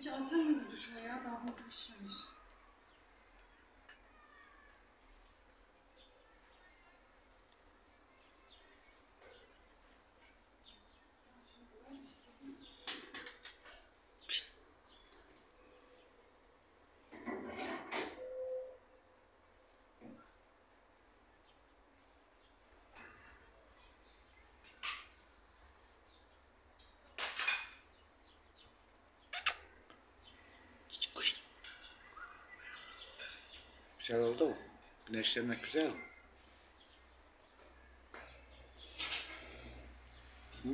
Hiç alsam mıydı duşuna ya? Daha bu pişmemiş. Güzel oldu mu? Güneşlenmek güzel mi? Hı?